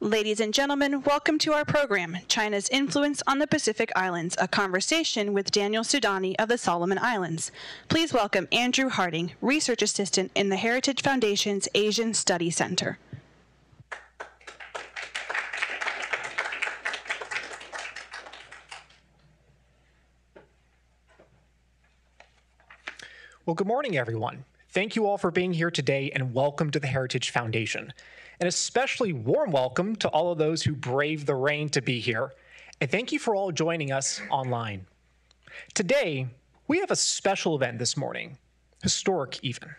Ladies and gentlemen, welcome to our program, China's Influence on the Pacific Islands, a conversation with Daniel Suidani of the Solomon Islands. Please welcome Andrew Harding, Research Assistant in the Heritage Foundation's Asian Study Center. Well, good morning, everyone. Thank you all for being here today and welcome to the Heritage Foundation. An especially warm welcome to all of those who braved the rain to be here. And thank you for all joining us online. Today, we have a special event this morning, historic even.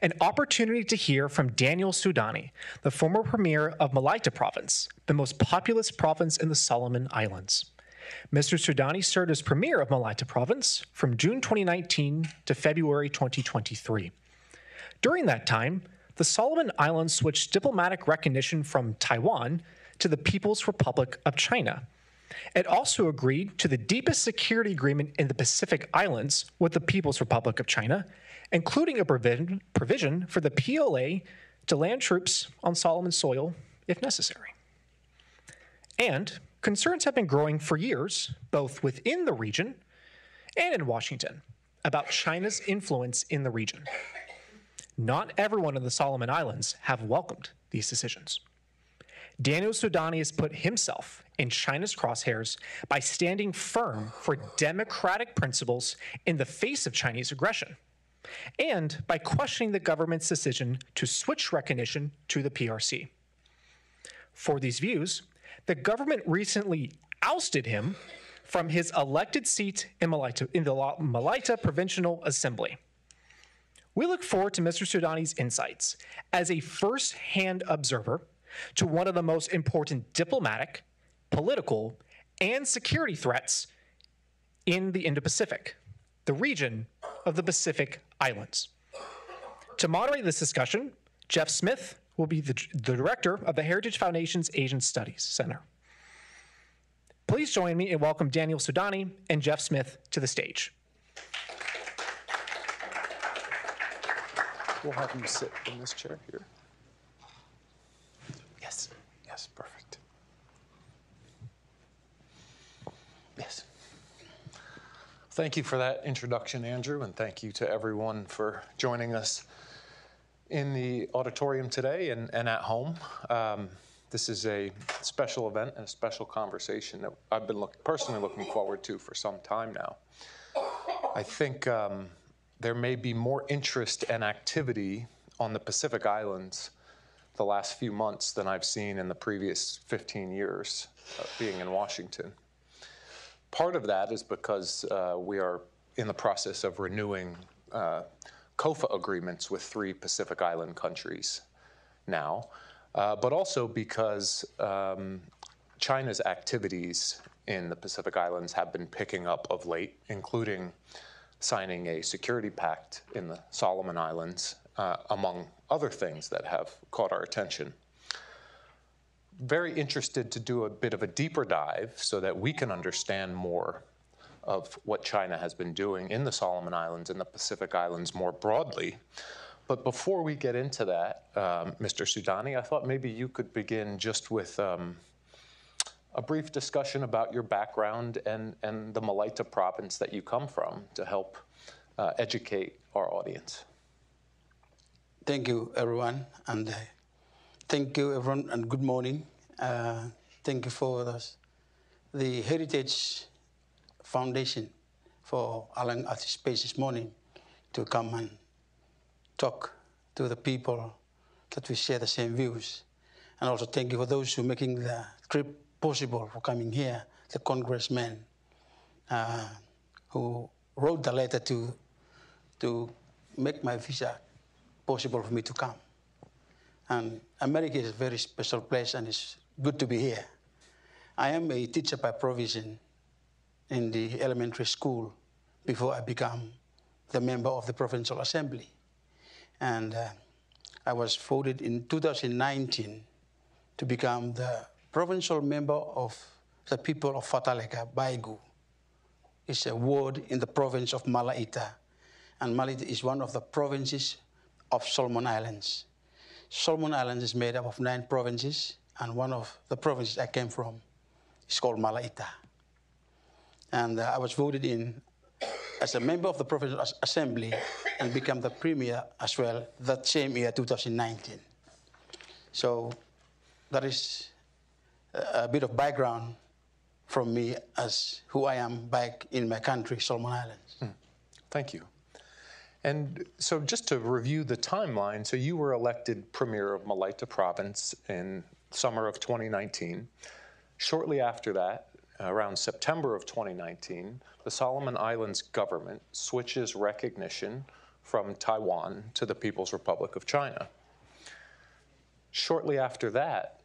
An opportunity to hear from Daniel Suidani, the former premier of Malaita province, the most populous province in the Solomon Islands. Mr. Suidani served as Premier of Malaita Province from June 2019 to February 2023. During that time, the Solomon Islands switched diplomatic recognition from Taiwan to the People's Republic of China. It also agreed to the deepest security agreement in the Pacific Islands with the People's Republic of China, including a provision, provision for the PLA to land troops on Solomon soil if necessary. And concerns have been growing for years, both within the region and in Washington, about China's influence in the region. Not everyone in the Solomon Islands have welcomed these decisions. Daniel Suidani has put himself in China's crosshairs by standing firm for democratic principles in the face of Chinese aggression, and by questioning the government's decision to switch recognition to the PRC. For these views, the government recently ousted him from his elected seat in, Malaita, in the Malaita Provincial Assembly. We look forward to Mr. Suidani's insights as a first hand observer to one of the most important diplomatic, political, and security threats in the Indo Pacific, the region of the Pacific Islands. To moderate this discussion, Jeff Smith will be the, the director of the Heritage Foundation's Asian Studies Center. Please join me in welcome Daniel Suidani and Jeff Smith to the stage. We'll have him sit in this chair here. Yes, yes, perfect. Yes. Thank you for that introduction, Andrew, and thank you to everyone for joining us in the auditorium today and, and at home. Um, this is a special event and a special conversation that I've been look, personally looking forward to for some time now. I think um, there may be more interest and activity on the Pacific Islands the last few months than I've seen in the previous 15 years being in Washington. Part of that is because uh, we are in the process of renewing uh, COFA agreements with three Pacific Island countries now, uh, but also because um, China's activities in the Pacific Islands have been picking up of late, including signing a security pact in the Solomon Islands, uh, among other things that have caught our attention. Very interested to do a bit of a deeper dive so that we can understand more of what China has been doing in the Solomon Islands and the Pacific Islands more broadly. But before we get into that, um, Mr. Suidani, I thought maybe you could begin just with um, a brief discussion about your background and, and the Malaita province that you come from to help uh, educate our audience. Thank you, everyone, and uh, thank you, everyone, and good morning. Uh, thank you for this, the Heritage Foundation for allowing us space this morning to come and talk to the people that we share the same views. And also thank you for those who are making the trip possible for coming here, the congressmen uh, who wrote the letter to, to make my visa possible for me to come. And America is a very special place and it's good to be here. I am a teacher by provision in the elementary school before I became the member of the Provincial Assembly. And uh, I was voted in 2019 to become the provincial member of the people of Fataleka, Baegu. It's a ward in the province of Malaita. And Malaita is one of the provinces of Solomon Islands. Solomon Islands is made up of nine provinces, and one of the provinces I came from is called Malaita. And uh, I was voted in as a member of the Provincial Assembly and became the Premier as well that same year, 2019. So that is a, bit of background from me as who I am back in my country, Solomon Islands. Hmm. Thank you. And so, just to review the timeline, so you were elected premier of Malaita province in summer of 2019. Shortly after that, around September of 2019, the Solomon Islands government switches recognition from Taiwan to the People's Republic of China. Shortly after that,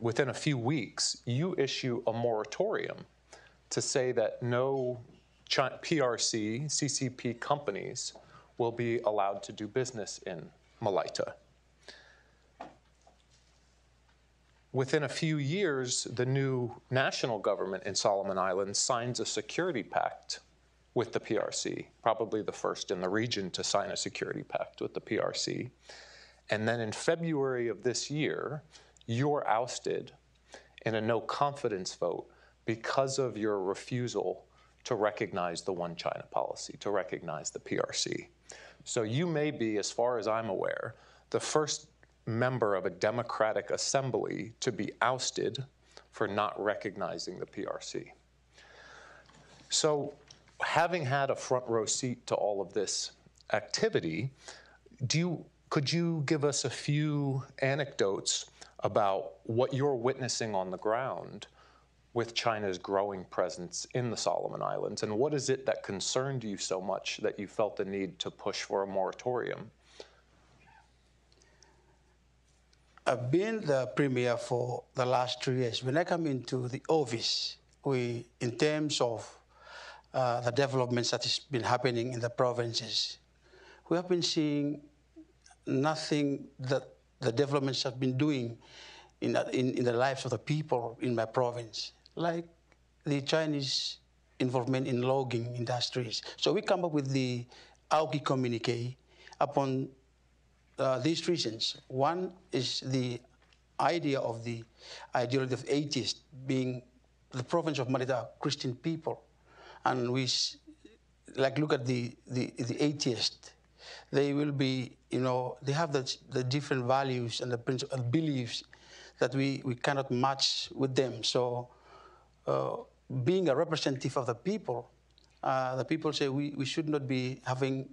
within a few weeks, you issue a moratorium to say that no PRC, CCP companies will be allowed to do business in Malaita. Within a few years, the new national government in Solomon Islands signs a security pact with the PRC, probably the first in the region to sign a security pact with the PRC. And then in February of this year, you're ousted in a no confidence vote because of your refusal to recognize the one China policy, to recognize the PRC. So you may be, as far as I'm aware, the first member of a Democratic Assembly to be ousted for not recognizing the PRC. So, having had a front row seat to all of this activity, do you, could you give us a few anecdotes about what you're witnessing on the ground with China's growing presence in the Solomon Islands? And what is it that concerned you so much that you felt the need to push for a moratorium? I've been the premier for the last three years. When I come into the office, we, in terms of uh, the developments that has been happening in the provinces, we have been seeing nothing that the developments have been doing in, in, in the lives of the people in my province, like the Chinese involvement in logging industries. So we come up with the AUKI communique upon uh, these reasons. One is the idea of the ideology of atheist being the province of Malaita Christian people. And we like look at the, the, the atheist. They will be, you know, they have the, the different values and the principles beliefs that we, we cannot match with them. So uh, being a representative of the people, uh, the people say we, we should not be having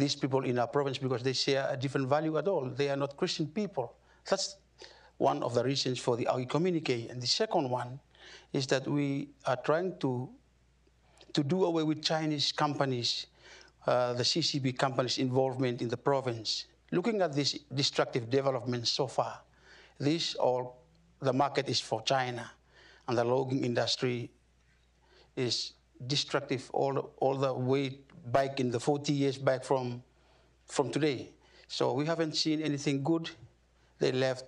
these people in our province because they share a different value at all. They are not Christian people. That's one of the reasons for the AUKI communique. And the second one is that we are trying to, to do away with Chinese companies, uh, the CCP companies' involvement in the province. Looking at this destructive development so far, this all, the market is for China, and the logging industry is destructive all, all the way back in the 40 years back from, from today. So we haven't seen anything good. They left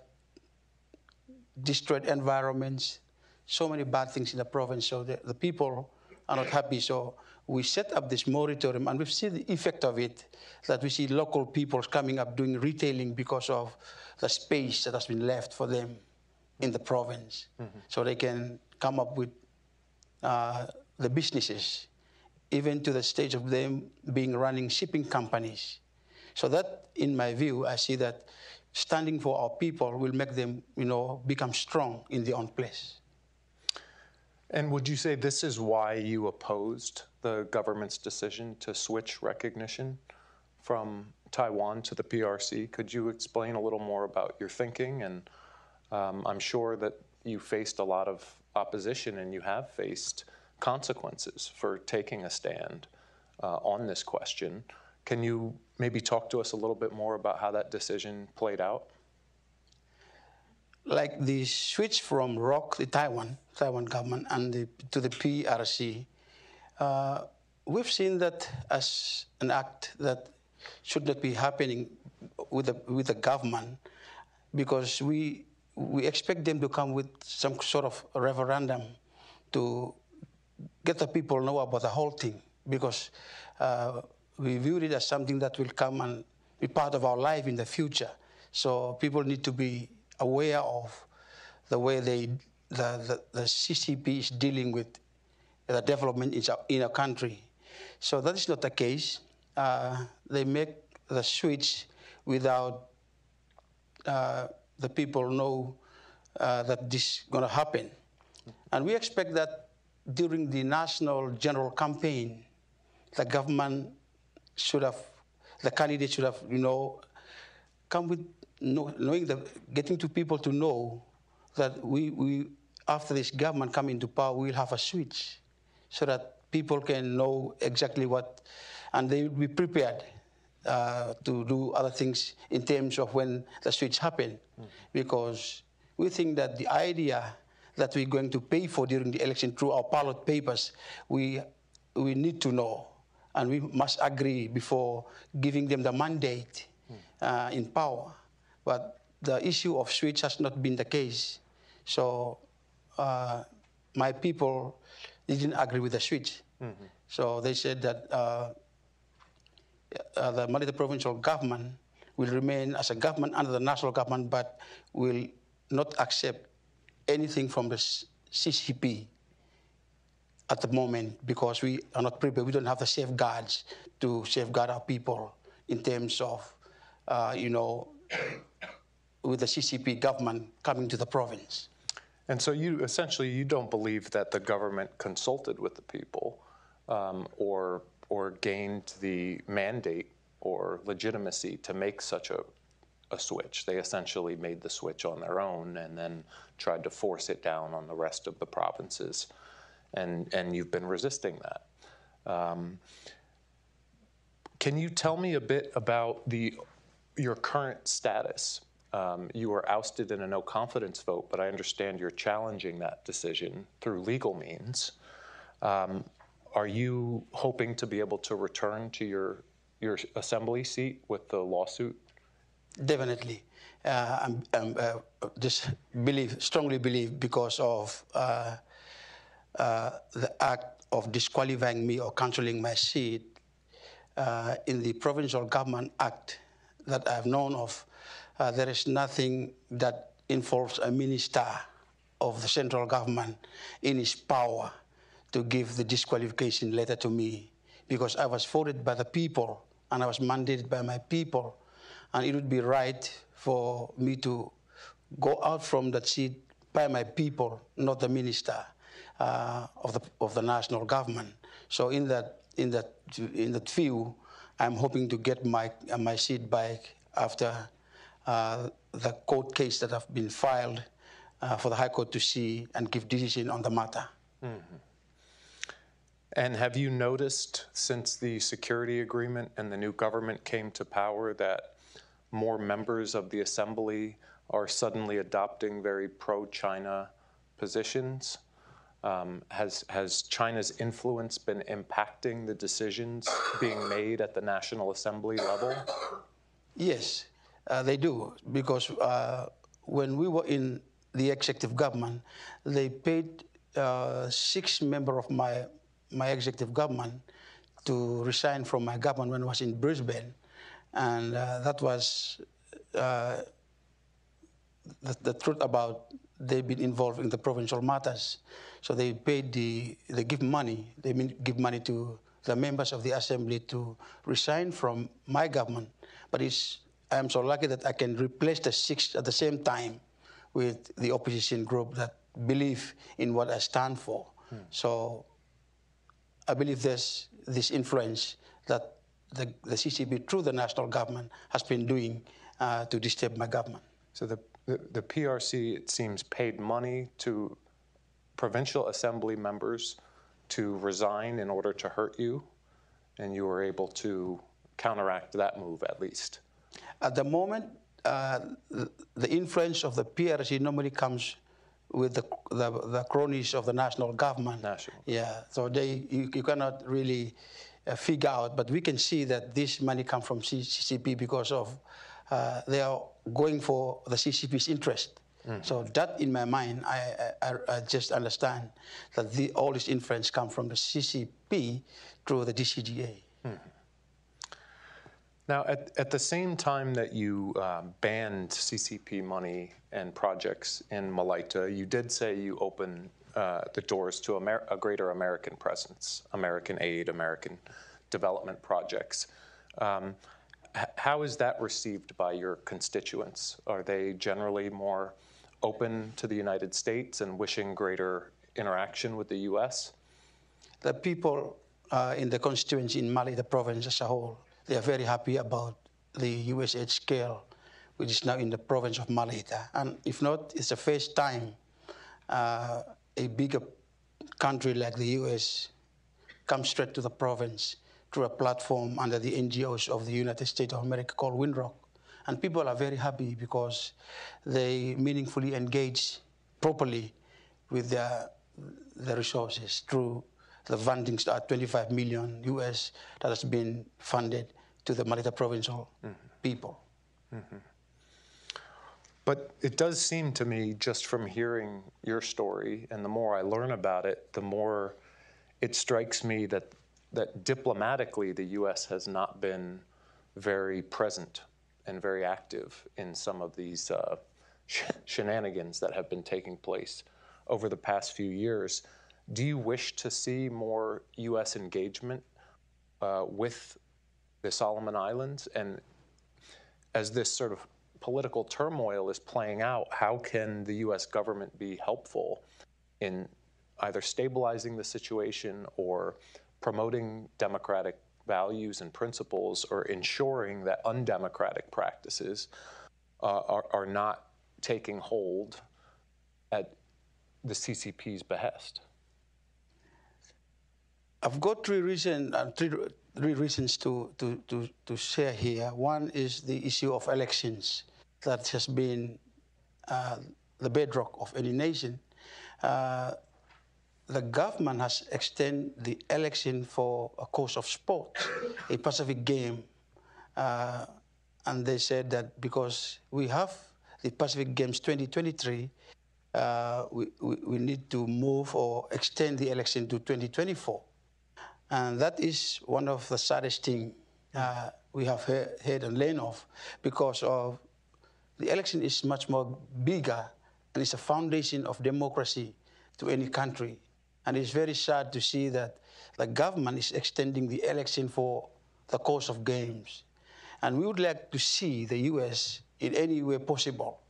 destroyed environments, so many bad things in the province. So the, the people are not happy. So we set up this moratorium, and we've seen the effect of it. That we see local people coming up doing retailing because of the space that has been left for them in the province, mm-hmm. so they can come up with uh, the businesses even to the stage of them being running shipping companies. So that, in my view, I see that standing for our people will make them, you know, become strong in their own place. And would you say this is why you opposed the government's decision to switch recognition from Taiwan to the PRC? Could you explain a little more about your thinking? And um, I'm sure that you faced a lot of opposition and you have faced consequences for taking a stand uh, on this question. Can you maybe talk to us a little bit more about how that decision played out? Like the switch from ROC, the Taiwan, Taiwan government, and the, to the PRC, uh, we've seen that as an act that should not be happening with the, with the government because we, we expect them to come with some sort of referendum to get the people know about the whole thing because uh, we view it as something that will come and be part of our life in the future. So people need to be aware of the way they the, the, the CCP is dealing with the development in our, in our country. So that is not the case. Uh, they make the switch without uh, the people know uh, that this is going to happen. And we expect that during the national general campaign, the government should have, the candidate should have, you know, come with know, knowing that, getting to people to know that we, we, after this government come into power, we'll have a switch so that people can know exactly what, and they will be prepared uh, to do other things in terms of when the switch happen. Mm. Because we think that the idea that we're going to pay for during the election through our ballot papers, we, we need to know. And we must agree before giving them the mandate mm. uh, in power. But the issue of switch has not been the case. So uh, my people didn't agree with the switch. Mm-hmm. So they said that uh, uh, the Malaita provincial government will remain as a government under the national government, but will not accept anything from the CCP at the moment because we are not prepared. We don't have the safeguards to safeguard our people in terms of, uh, you know, with the CCP government coming to the province. And so you essentially you don't believe that the government consulted with the people um, or or gained the mandate or legitimacy to make such a, a switch. They essentially made the switch on their own and then tried to force it down on the rest of the provinces. And, and you've been resisting that. Um, can you tell me a bit about the, your current status? Um, you were ousted in a no confidence vote, but I understand you're challenging that decision through legal means. Um, are you hoping to be able to return to your your assembly seat with the lawsuit? Definitely. Uh, I'm, I'm uh, just believe strongly believe because of uh, uh the act of disqualifying me or cancelling my seat uh, in the Provincial Government Act that I've known of uh, there is nothing that involves a minister of the central government in his power to give the disqualification letter to me because I was voted by the people and I was mandated by my people. And it would be right for me to go out from that seat by my people, not the minister uh, of, the, of the national government. So in that, in that, in that view, I'm hoping to get my, my seat back after uh, the court case that have been filed uh, for the High Court to see and give decision on the matter. Mm-hmm. And have you noticed since the security agreement and the new government came to power that more members of the assembly are suddenly adopting very pro China positions? Um, has, has China's influence been impacting the decisions being made at the National Assembly level? Yes. Uh, they do, because uh, when we were in the executive government, they paid uh, six members of my, my executive government to resign from my government when I was in Brisbane. And uh, that was uh, the, the, truth about they've been involved in the provincial matters. So they paid the, they give money, they give money to the members of the assembly to resign from my government. But it's I am so lucky that I can replace the six at the same time with the opposition group that believe in what I stand for. Hmm. So I believe there's this influence that the, the CCP, through the national government, has been doing uh, to disturb my government. So the, the, the PRC, it seems, paid money to provincial assembly members to resign in order to hurt you, and you were able to counteract that move at least. At the moment, uh, the, influence of the PRC normally comes with the, the, the cronies of the national government. National. Yeah, so they you, you cannot really figure out, but we can see that this money comes from CCP because of uh, they are going for the CCP's interest. Mm. So that, in my mind, I, I, I just understand that the, all this influence comes from the CCP through the DCGA. Mm. Now, at, at the same time that you uh, banned CCP money and projects in Malaita. You did say you open uh, the doors to Amer- a greater American presence, American aid, American development projects. Um, h- how is that received by your constituents? Are they generally more open to the United States and wishing greater interaction with the U.S.? The people uh, in the constituency in Mali, the province as a whole, they are very happy about the USAID scale, which is now in the province of Malaita. And if not, it's the first time uh, a bigger country like the US comes straight to the province through a platform under the NGOs of the United States of America called Winrock. And people are very happy because they meaningfully engage properly with their, the resources through the funding, uh, 25 million US that has been funded to the Malaita provincial mm-hmm. people. Mm-hmm. But it does seem to me, just from hearing your story, and the more I learn about it, the more it strikes me that that diplomatically the U.S. has not been very present and very active in some of these uh, sh- shenanigans that have been taking place over the past few years. Do you wish to see more U.S. engagement uh, with the Solomon Islands? And as this sort of political turmoil is playing out, how can the U.S. government be helpful in either stabilizing the situation or promoting democratic values and principles or ensuring that undemocratic practices uh, are, are not taking hold at the CCP's behest? I've got three reasons, uh, three, three reasons to, to, to, to share here. One is the issue of elections that has been uh, the bedrock of any nation. Uh, the government has extended the election for a cause of sport, a Pacific game. Uh, and they said that because we have the Pacific Games 2023, uh, we, we, we, need to move or extend the election to 2024. And that is one of the saddest things uh, we have heard, heard and learned of because of the election is much more bigger and it's a foundation of democracy to any country. And it's very sad to see that the government is extending the election for the course of games. And we would like to see the US in any way possible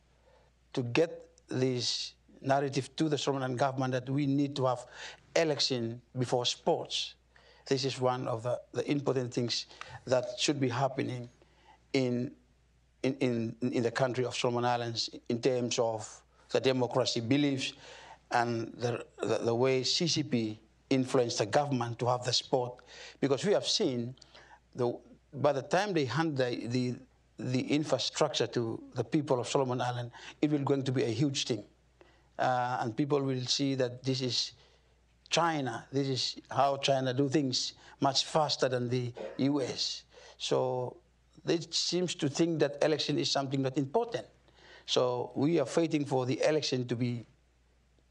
to get this narrative to the Solomon Island government that we need to have election before sports. This is one of the, the important things that should be happening in, in, in, in the country of Solomon Islands in terms of the democracy beliefs and the, the, the, way CCP influenced the government to have the sport. Because we have seen, the, by the time they hand the, the, the infrastructure to the people of Solomon Island, it will going to be a huge thing. Uh, and people will see that this is China. This is how China do things much faster than the U.S. So they seems to think that election is something not important. So we are fighting for the election to be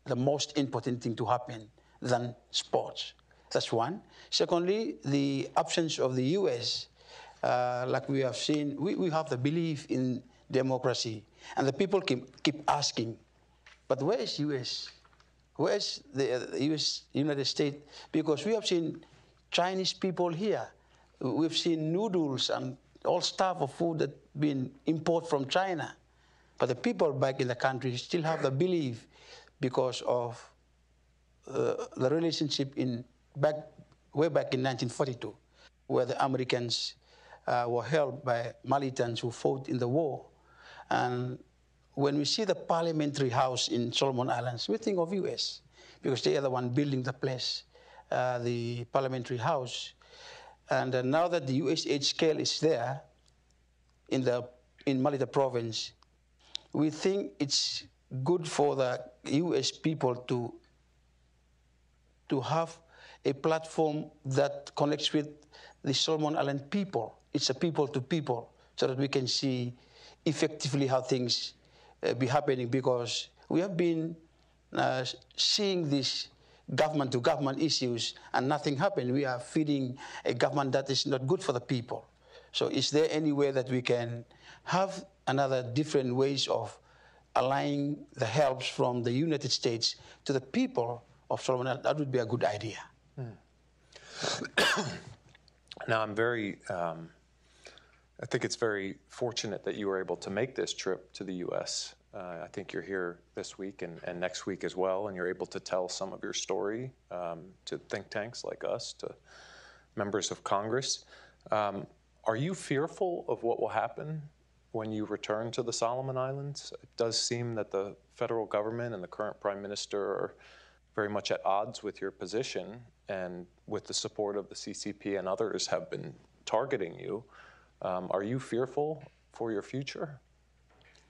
the most important thing to happen than sports. That's one. Secondly, the absence of the U.S. Uh, like we have seen, we, we have the belief in democracy, and the people keep, keep asking, but where is U.S.? Where is the uh, U.S. United States? Because we have seen Chinese people here. We've seen noodles and all stuff of food that been imported from China. But the people back in the country still have the belief because of uh, the relationship in back way back in 1942, where the Americans uh, were helped by militants who fought in the war. And when we see the parliamentary house in Solomon Islands, we think of U.S. because they are the one building the place, uh, the parliamentary house. And uh, now that the USAID scale is there in the in Malaita province, we think it's good for the US people to, to have a platform that connects with the Solomon Island people. It's a people to people so that we can see effectively how things uh, be happening because we have been uh, seeing these government to government issues and nothing happened. We are feeding a government that is not good for the people. So is there any way that we can have another different ways of aligning the helps from the United States to the people of Solomon, that would be a good idea. now, I'm very, um, I think it's very fortunate that you were able to make this trip to the U.S. Uh, I think you're here this week and, and, next week as well, and you're able to tell some of your story um, to think tanks like us, to members of Congress. Um, are you fearful of what will happen when you return to the Solomon Islands? It does seem that the federal government and the current prime minister are very much at odds with your position, and with the support of the CCP and others, have been targeting you. Um, are you fearful for your future?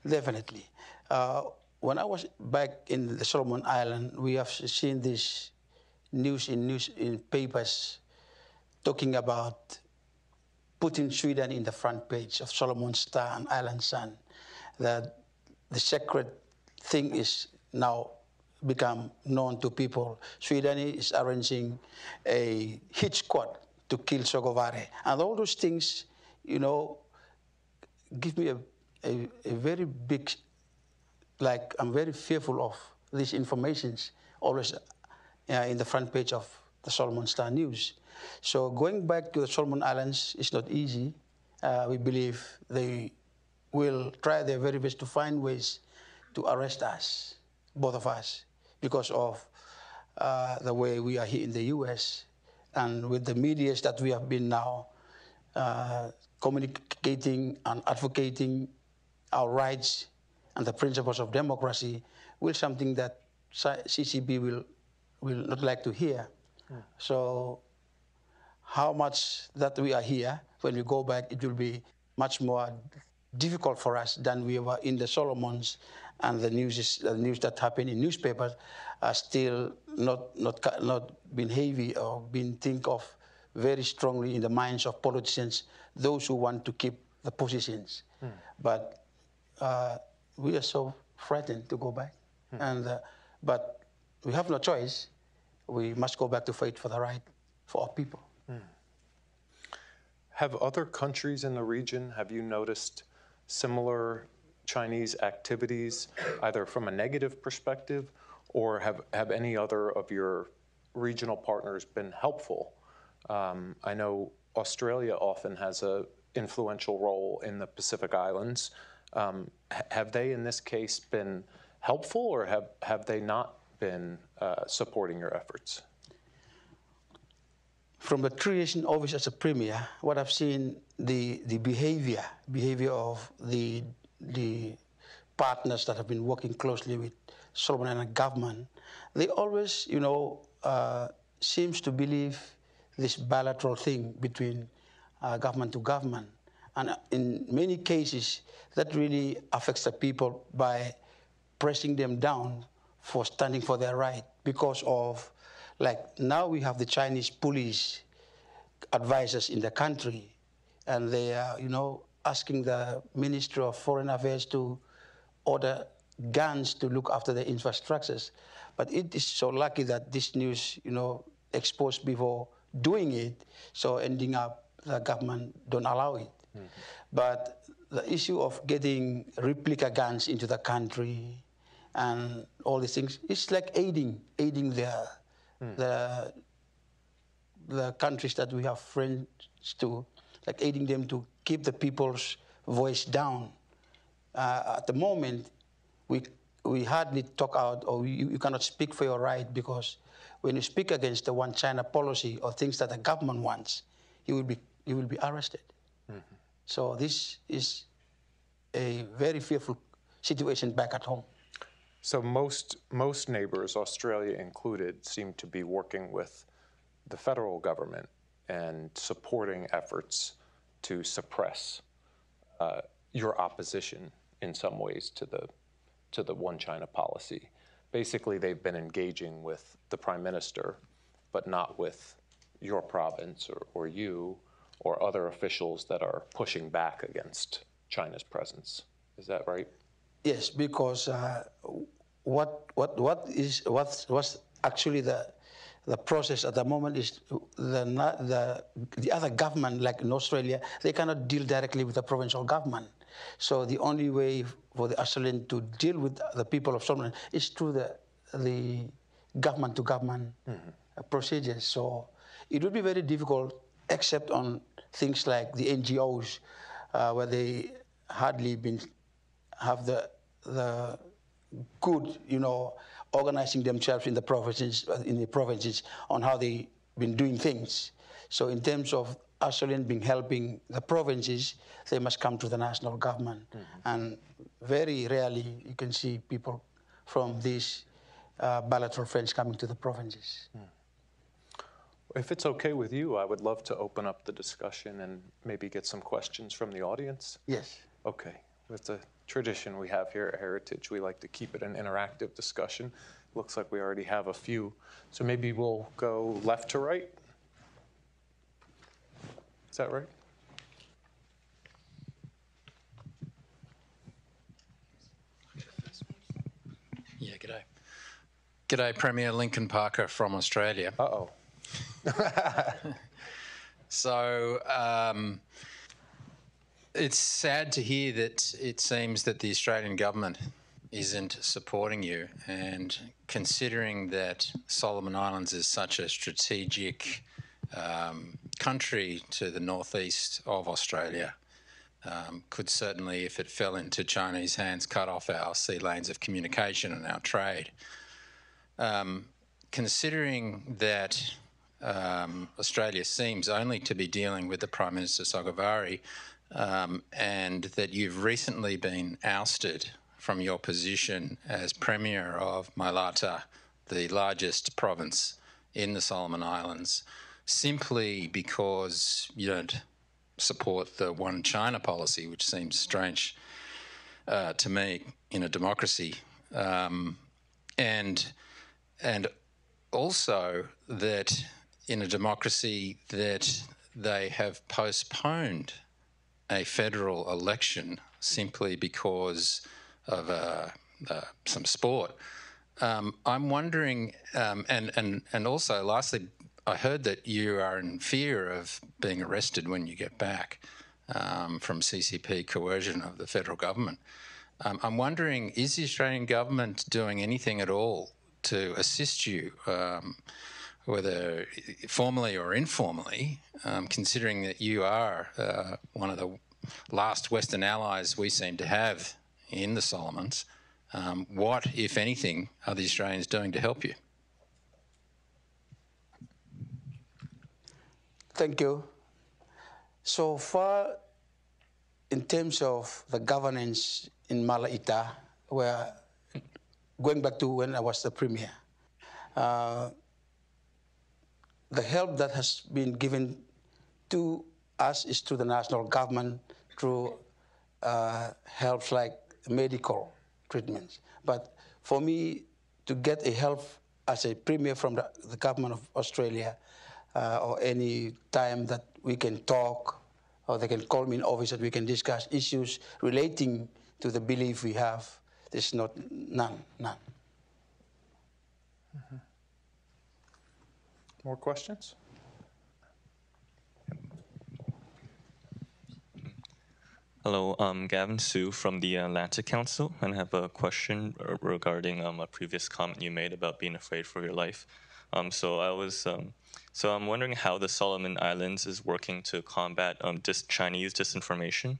Definitely. Uh, when I was back in the Solomon Island, we have seen this news in news in papers talking about putting Suidani in the front page of Solomon Star and Island Sun. That the secret thing is now become known to people. Suidani is arranging a hit squad to kill Sogavare. And all those things, you know, give me a, a, a very big, like, I'm very fearful of these informations always uh, in the front page of the Solomon Star News. So going back to the Solomon Islands is not easy. Uh, we believe they will try their very best to find ways to arrest us, both of us because of uh, the way we are here in the U.S. and with the medias that we have been now uh, communicating and advocating our rights and the principles of democracy will something that CCP will will not like to hear. Mm. So how much that we are here, when we go back, it will be much more difficult for us than we were in the Solomons and the news is the news that happened in newspapers are still not not not been heavy or been think of very strongly in the minds of politicians, those who want to keep the positions. Mm. But uh, we are so frightened to go back, mm. and uh, but we have no choice. We must go back to fight for the right for our people. Mm. Have other countries in the region? Have you noticed similar Chinese activities, either from a negative perspective or have, have any other of your regional partners been helpful? Um, I know Australia often has an influential role in the Pacific Islands. Um, have they, in this case, been helpful or have, have they not been uh, supporting your efforts? From the creation office as a premier, what I've seen the the behavior behavior of the the partners that have been working closely with Solomon Island government, they always, you know, uh, seems to believe this bilateral thing between uh, government to government. And in many cases, that really affects the people by pressing them down for standing for their right because of, like, now we have the Chinese police advisors in the country, and they are, you know, asking the Ministry of Foreign Affairs to order guns to look after the infrastructures. But it is so lucky that this news, you know, exposed before doing it, so ending up the government don't allow it. But the issue of getting replica guns into the country and all these things, it's like aiding, aiding the, mm. the, the countries that we have friends to, like aiding them to keep the people's voice down. Uh, at the moment, we, we hardly talk out or you, you cannot speak for your right because when you speak against the one China policy or things that the government wants, you will be, you will be arrested. Mm-hmm. So this is a very fearful situation back at home. So most most neighbors, Australia included, seem to be working with the federal government and supporting efforts to suppress uh, your opposition in some ways to the to the one China policy. Basically, they've been engaging with the prime minister, but not with your province or, or you or other officials that are pushing back against China's presence. Is that right? Yes, because uh, what what what is what was actually the the process at the moment is the, the, the other government, like in Australia, they cannot deal directly with the provincial government. So the only way for the Australian to deal with the people of Solomon is through the the government to government procedures. So it would be very difficult, except on things like the NGOs, uh, where they hardly been have the the good, you know, organizing themselves in the provinces in the provinces on how they been doing things. So in terms of Australian being helping the provinces, they must come to the national government. And very rarely you can see people from these uh, bilateral friends coming to the provinces. If it's okay with you, I would love to open up the discussion and maybe get some questions from the audience. Yes. Okay. It's a tradition we have here at Heritage. We like to keep it an interactive discussion. Looks like we already have a few. So maybe we'll go left to right. Is that right? Yeah, g'day. G'day, Premier Lincoln Parker from Australia. Uh oh. So um, it's sad to hear that it seems that the Australian government isn't supporting you, and considering that Solomon Islands is such a strategic um, country to the northeast of Australia, um, could certainly, if it fell into Chinese hands, cut off our sea lanes of communication and our trade. Um, considering that um, Australia seems only to be dealing with the Prime Minister Sogavare, um, and that you've recently been ousted from your position as Premier of Mailata, the largest province in the Solomon Islands, simply because you don't support the one China policy, which seems strange uh, to me in a democracy, um, and and also that in a democracy that they have postponed a federal election simply because of uh, uh, some sport. Um, I'm wondering, um, and and and also, lastly, I heard that you are in fear of being arrested when you get back um, from CCP coercion of the federal government. Um, I'm wondering, is the Australian government doing anything at all to assist you? Whether formally or informally, um, considering that you are uh, one of the last Western allies we seem to have in the Solomons, um, what, if anything, are the Australians doing to help you? Thank you. So far, in terms of the governance in Malaita, where going back to when I was the premier, uh, the help that has been given to us is to the national government through uh, helps like medical treatments. But for me to get a help as a premier from the, the government of Australia uh, or any time that we can talk or they can call me in office that we can discuss issues relating to the belief we have, there's not none, none. More questions? Hello, I'm Gavin Sue from the Atlantic Council, and I have a question regarding um, a previous comment you made about being afraid for your life. Um, so I was, um, so I'm wondering how the Solomon Islands is working to combat um, dis- Chinese disinformation,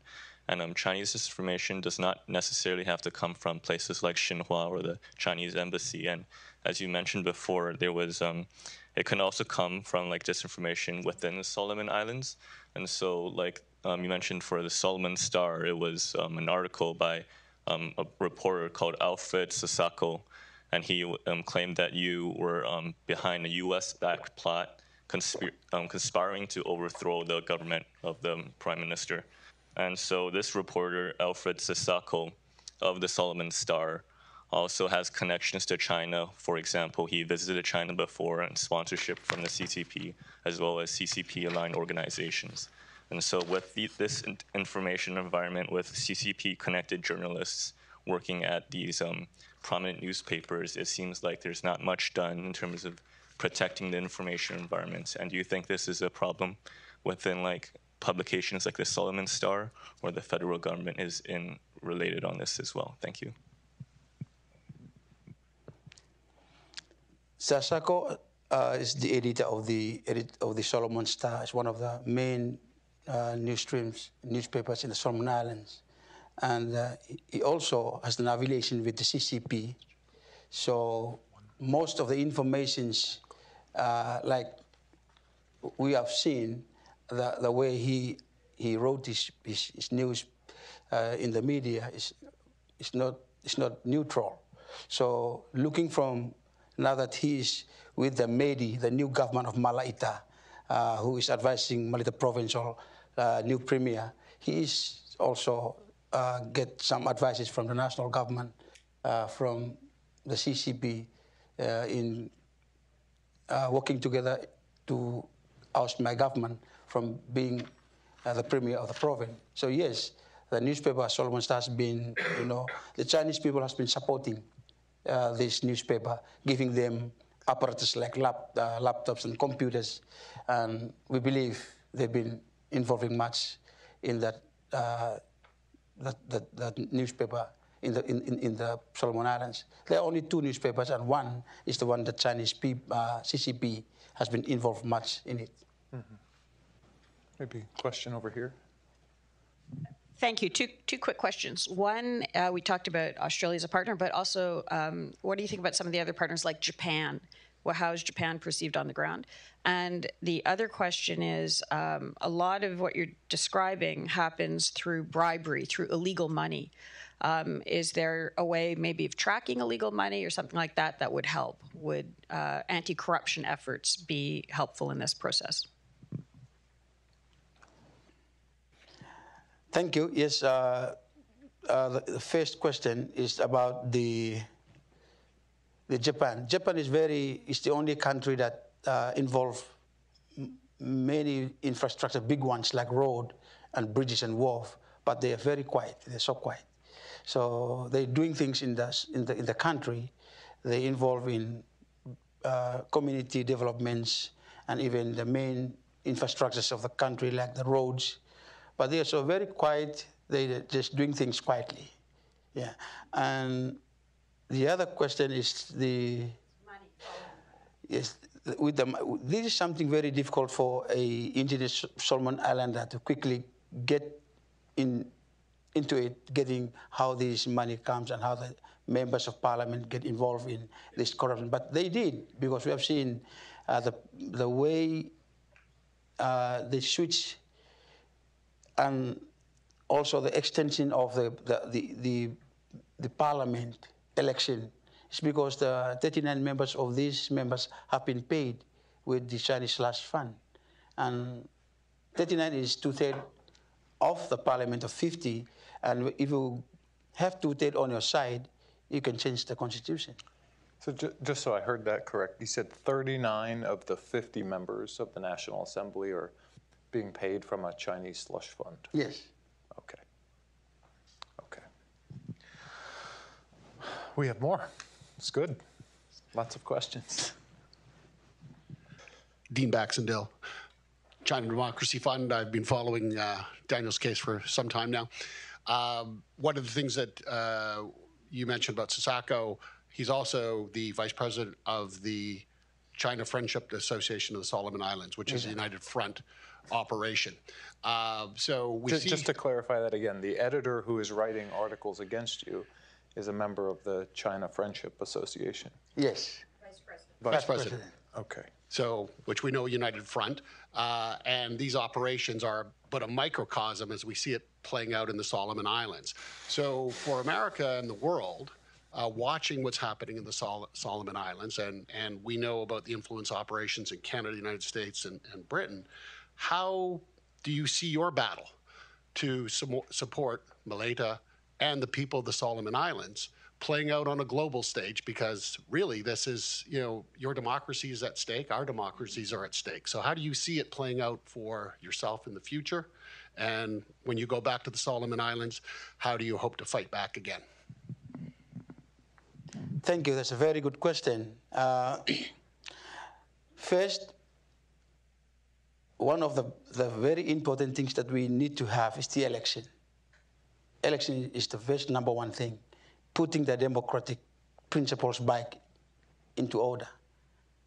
and um, Chinese disinformation does not necessarily have to come from places like Xinhua or the Chinese embassy. And as you mentioned before, there was, um, it can also come from like disinformation within the Solomon Islands. And so, like um, you mentioned for the Solomon Star, it was um, an article by um, a reporter called Alfred Sasako, and he um, claimed that you were um, behind a U.S.-backed plot conspir- um, conspiring to overthrow the government of the prime minister. And so, this reporter, Alfred Sasako, of the Solomon Star, also has connections to China. For example, he visited China before and sponsorship from the CCP, as well as CCP aligned organizations. And so, with the, this information environment, with CCP connected journalists working at these um, prominent newspapers, it seems like there's not much done in terms of protecting the information environment. And do you think this is a problem within like publications like the Solomon Star or the federal government is in related on this as well. Thank you. Sasako uh, is the editor of the edit of the Solomon Star. It's one of the main uh, news streams, newspapers in the Solomon Islands, and uh, he also has an affiliation with the CCP. So most of the informations, uh, like we have seen, the, the way he he wrote his his, his news uh, in the media is is not is not neutral. So looking from now that he is with the MEDI, the new government of Malaita, uh, who is advising Malaita provincial uh, new premier, he is also uh, get some advices from the national government, uh, from the CCP uh, in uh, working together to oust my government from being the premier of the province. So yes, the newspaper Solomon has been, you know, the Chinese people has been supporting uh, this newspaper, giving them apparatus like lap, uh, laptops and computers. And we believe they've been involving much in that, uh, that, that, that, newspaper in the, in, in, the Solomon Islands. There are only two newspapers, and one is the one that Chinese P, CCP uh, has been involved much in it. Mm-hmm. Maybe question over here. Thank you. Two, two quick questions. One, uh, we talked about Australia as a partner, but also, um, what do you think about some of the other partners like Japan? Well, how is Japan perceived on the ground? And the other question is um, a lot of what you're describing happens through bribery, through illegal money. Um, is there a way maybe of tracking illegal money or something like that that would help? Would uh, anti corruption efforts be helpful in this process? Thank you. Yes, uh, uh, the, first question is about the the Japan. Japan is very is the only country that uh, involve many infrastructure, big ones like road and bridges and wharf, but they are very quiet. They're so quiet. So they're doing things in the in the in the country. They involve in uh, community developments and even the main infrastructures of the country, like the roads but they are so very quiet. They're just doing things quietly. Yeah. And the other question is the money. Yes, with the, this is something very difficult for a indigenous Solomon Islander to quickly get in into it, getting how this money comes and how the members of parliament get involved in this corruption. But they did because we have seen uh, the the way uh, they switch and also the extension of the, the, the, the, the parliament election is because the 39 members of these members have been paid with the Chinese slush fund. And 39 is two-thirds of the parliament of 50. And if you have two-thirds on your side, you can change the constitution. So ju- just so I heard that correct, you said 39 of the 50 members of the National Assembly are being paid from a Chinese slush fund? Yes. Okay. Okay. We have more. It's good. Lots of questions. Dean Baxendale, China Democracy Fund. I've been following uh, Daniel's case for some time now. Um, one of the things that uh, you mentioned about Sasako, he's also the vice president of the China Friendship Association of the Solomon Islands, which is a United Front operation. Uh, so we just, see, just to clarify that again, the editor who is writing articles against you is a member of the China Friendship Association. Yes. Vice President. Vice, Vice President. President. Okay. So, which we know United Front, uh, and these operations are but a microcosm as we see it playing out in the Solomon Islands. So, for America and the world, uh, watching what's happening in the Sol- Solomon Islands, and, and we know about the influence operations in Canada, the United States, and, and Britain. How do you see your battle to support Malaita and the people of the Solomon Islands playing out on a global stage? Because really, this is, you know, your democracy is at stake, our democracies are at stake. So, how do you see it playing out for yourself in the future? And when you go back to the Solomon Islands, how do you hope to fight back again? Thank you. That's a very good question. Uh, first, one of the, the very important things that we need to have is the election. Election is the first number one thing, putting the democratic principles back into order.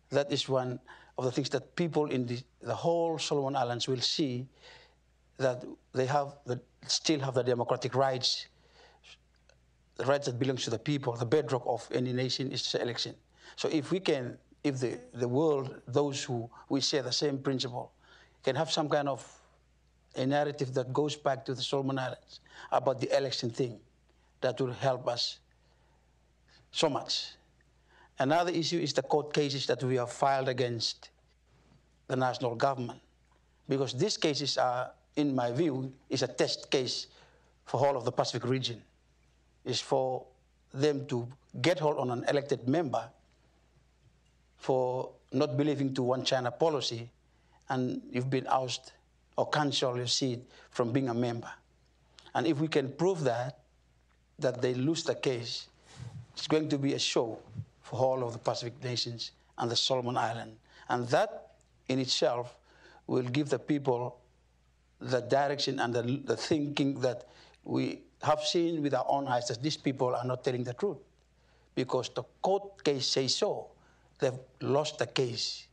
That is one of the things that people in the, the whole Solomon Islands will see that they have the, still have the democratic rights, the rights that belongs to the people. The bedrock of any nation is election. So if we can, if the, the world, those who we share the same principle, can have some kind of a narrative that goes back to the Solomon Islands about the election thing, that will help us so much. Another issue is the court cases that we have filed against the national government, because these cases are, in my view, is a test case for all of the Pacific region. Is for them to get hold on an elected member for not believing to one China policy, and you've been ousted or cancel your seat from being a member. And if we can prove that, that they lose the case, it's going to be a show for all of the Pacific nations and the Solomon Island. And that in itself will give the people the direction and the, the thinking that we have seen with our own eyes that these people are not telling the truth. Because the court case says so. They've lost the case.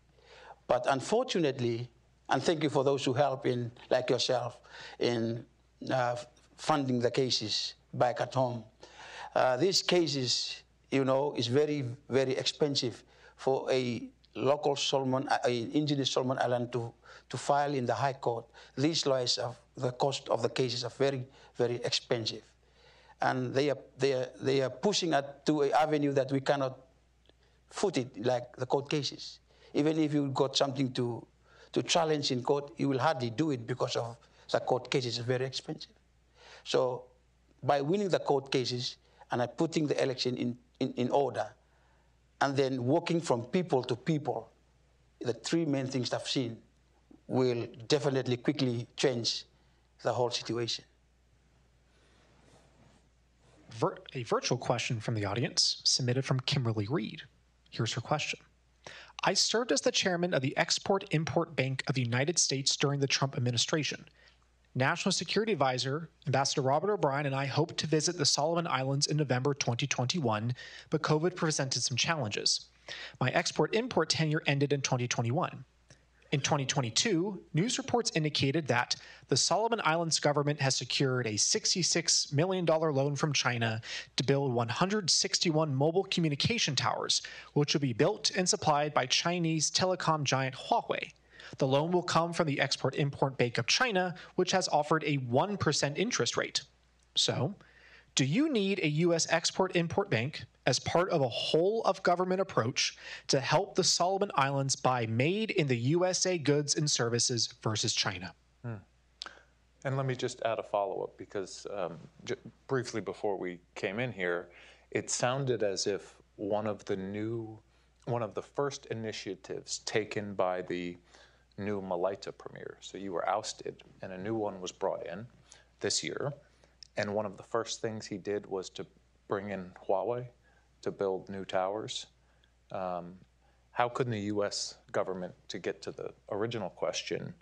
But unfortunately, and thank you for those who help in, like yourself, in uh, funding the cases back at home. Uh, these cases, you know, is very, very expensive for a local Solomon, uh, indigenous Solomon Island to, to file in the High Court. These lawyers, have, the cost of the cases are very, very expensive. And they are, they are, they are pushing us to an avenue that we cannot foot it, like the court cases. Even if you got something to, to challenge in court, you will hardly do it because of the court cases are very expensive. So by winning the court cases and putting the election in, in, in order, and then working from people to people, the three main things I've seen will definitely quickly change the whole situation. Vir- a virtual question from the audience submitted from Kimberly Reed. Here's her question. I served as the chairman of the Export Import Bank of the United States during the Trump administration. National Security Advisor Ambassador Robert O'Brien and I hoped to visit the Solomon Islands in November 2021, but COVID presented some challenges. My export import tenure ended in 2021. In 2022, news reports indicated that the Solomon Islands government has secured a $66 million loan from China to build 161 mobile communication towers, which will be built and supplied by Chinese telecom giant Huawei. The loan will come from the Export Import Bank of China, which has offered a 1% interest rate. So, do you need a U.S. Export Import Bank as part of a whole of government approach to help the Solomon Islands buy made in the USA goods and services versus China? Hmm. And let me just add a follow up because um, j- briefly before we came in here, it sounded as if one of the new, one of the first initiatives taken by the new Malaita premier. So you were ousted, and a new one was brought in this year. And one of the first things he did was to bring in Huawei to build new towers. Um, how can the U.S. government, to get to the original question,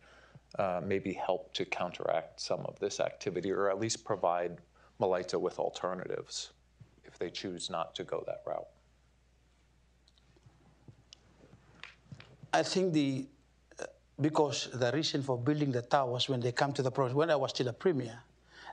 uh, maybe help to counteract some of this activity, or at least provide Malaita with alternatives if they choose not to go that route? I think the because the reason for building the towers when they come to the province, when I was still a premier,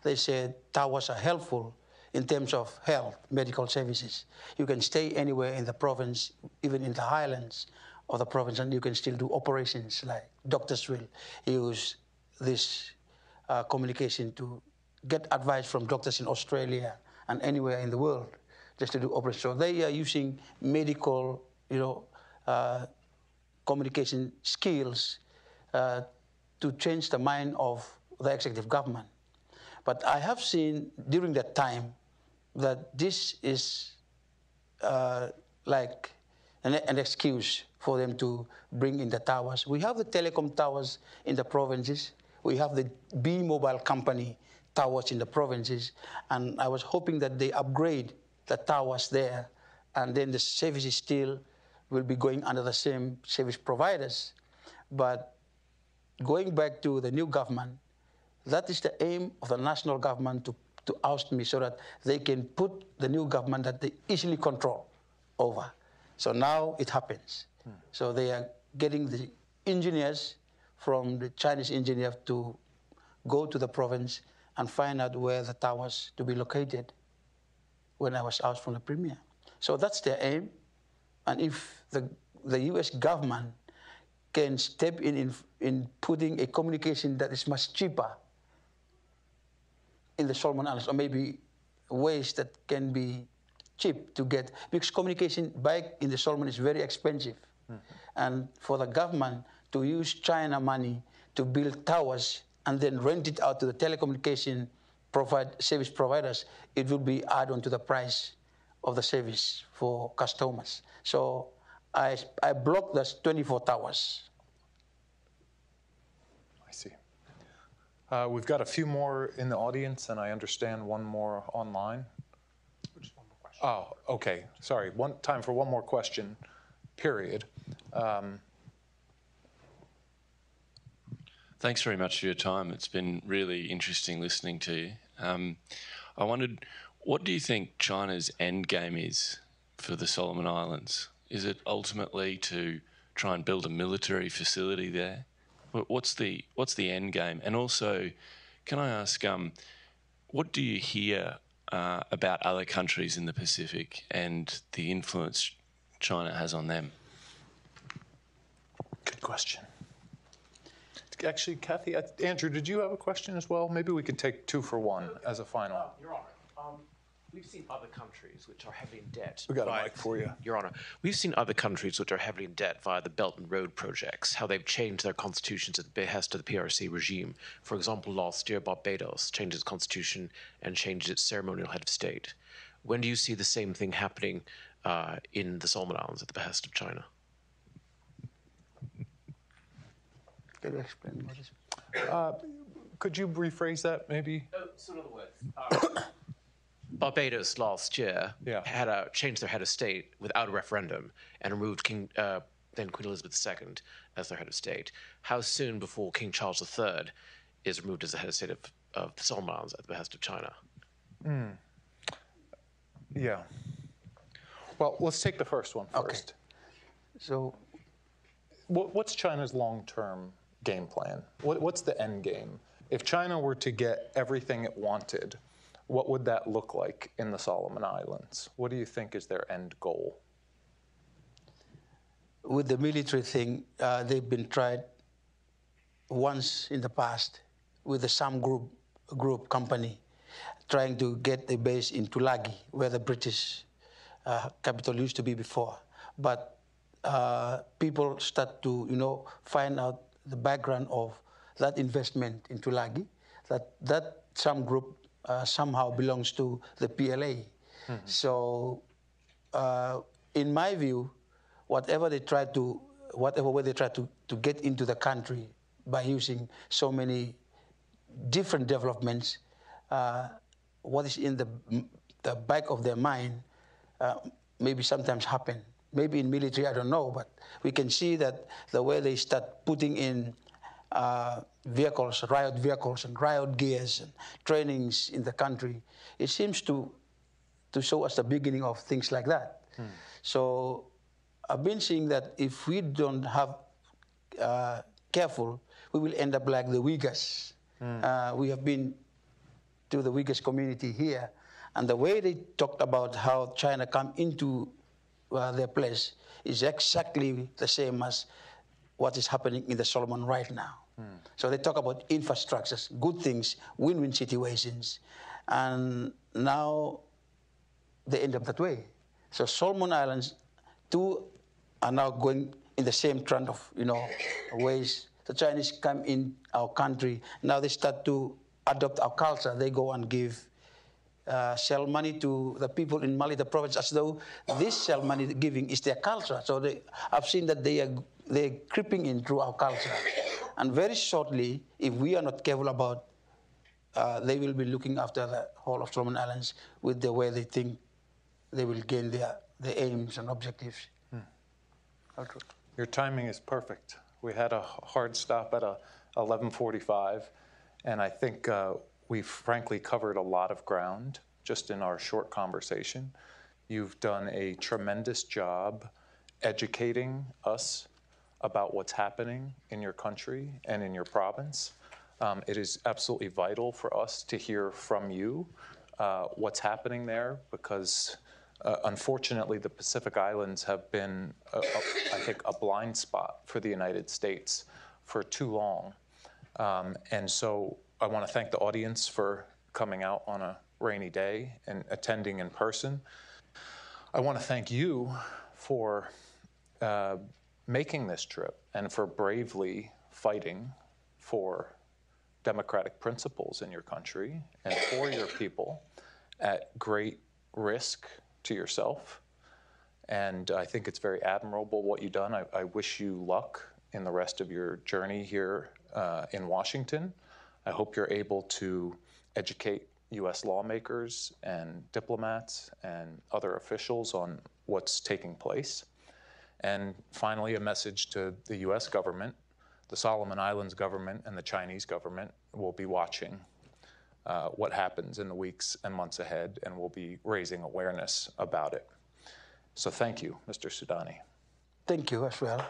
they said towers are helpful in terms of health, medical services. You can stay anywhere in the province, even in the highlands of the province, and you can still do operations like doctors will use this uh, communication to get advice from doctors in Australia and anywhere in the world just to do operations. So they are using medical, you know, uh, communication skills uh, to change the mind of the executive government. But I have seen during that time that this is uh, like an, an, excuse for them to bring in the towers. We have the telecom towers in the provinces. We have the B Mobile company towers in the provinces. And I was hoping that they upgrade the towers there and then the services still will be going under the same service providers. But going back to the new government, that is the aim of the national government to, to oust me so that they can put the new government that they easily control over. So now it happens. Hmm. So they are getting the engineers from the Chinese engineer to go to the province and find out where the towers to be located when I was out from the premier. So that's their aim. And if the, the US government can step in, in in putting a communication that is much cheaper in the Solomon Islands, or maybe ways that can be cheap to get, because communication back in the Solomon is very expensive. Mm-hmm. And for the government to use China money to build towers and then rent it out to the telecommunication provide, service providers, it would be add on to the price of the service for customers. So I, I blocked those 24 towers. I see. Uh, we've got a few more in the audience, and I understand one more online. Oh, okay. Sorry. One time for one more question. Period. Um, Thanks very much for your time. It's been really interesting listening to you. Um, I wondered, what do you think China's end game is for the Solomon Islands? Is it ultimately to try and build a military facility there? What's the what's the end game? And also, can I ask, um, what do you hear uh, about other countries in the Pacific and the influence China has on them? Good question. Actually, Kathy, Andrew, did you have a question as well? Maybe we could take two for one as a final. Uh, Your Honor, um, we've seen other countries which are heavily in debt. We got a mic for you. Your Honor, we've seen other countries which are heavily in debt via the Belt and Road projects, how they've changed their constitutions at the behest of the PRC regime. For example, last year, Barbados changed its constitution and changed its ceremonial head of state. When do you see the same thing happening uh, in the Solomon Islands at the behest of China? Can you explain? Uh, could you rephrase that, maybe? Oh, so in other words, uh, Barbados last year yeah. had a, changed their head of state without a referendum and removed King uh, then Queen Elizabeth II as their head of state. How soon before King Charles III is removed as the head of state of, of the Solomon Islands at the behest of China? Mm. Yeah. Well, let's take the first one first. Okay. So, what's China's long-term game plan? What, what's the end game? If China were to get everything it wanted, what would that look like in the Solomon Islands? What do you think is their end goal? With the military thing, uh, they've been tried once in the past with the SAM Group group company trying to get a base in Tulagi, where the British uh, capital used to be before. But uh, people start to, you know, find out the background of that investment in Tulagi, that that SAM Group uh, somehow belongs to the PLA. Mm-hmm. So, uh, in my view, whatever they try to, whatever way they try to, to get into the country by using so many different developments, uh, what is in the, the back of their mind uh, maybe sometimes happen. Maybe in military, I don't know, but we can see that the way they start putting in uh, vehicles, riot vehicles, and riot gears and trainings in the country, it seems to to show us the beginning of things like that. Hmm. So I've been seeing that if we don't have uh, careful, we will end up like the Uyghurs. Hmm. Uh, we have been to the Uyghurs community here, and the way they talked about how China come into uh, their place is exactly the same as what is happening in the Solomon right now. Mm. So they talk about infrastructures, good things, win-win situations, and now they end up that way. So Solomon Islands, too, are now going in the same trend of you know ways. The Chinese come in our country. Now they start to adopt our culture. They go and give uh, sell money to the people in Mali, the province, as though this sell money giving is their culture. So they, I've seen that they are they're creeping in through our culture. And very shortly, if we are not careful about, uh, they will be looking after the whole of Solomon Islands with the way they think they will gain their, their aims and objectives. Hmm. Your timing is perfect. We had a hard stop at 11:45, and I think uh, we've frankly covered a lot of ground just in our short conversation. You've done a tremendous job educating us about what's happening in your country and in your province. Um, it is absolutely vital for us to hear from you uh, what's happening there because uh, unfortunately the Pacific Islands have been, a, a, I think, a blind spot for the United States for too long. Um, and so I want to thank the audience for coming out on a rainy day and attending in person. I want to thank you for uh, making this trip and for bravely fighting for democratic principles in your country and for your people at great risk to yourself. And I think it's very admirable what you've done. I, I wish you luck in the rest of your journey here uh, in Washington. I hope you're able to educate U.S. lawmakers and diplomats and other officials on what's taking place. And finally, a message to the U.S. government the Solomon Islands government and the Chinese government will be watching uh, what happens in the weeks and months ahead, and we'll be raising awareness about it. So thank you, Mr. Suidani. Thank you as well.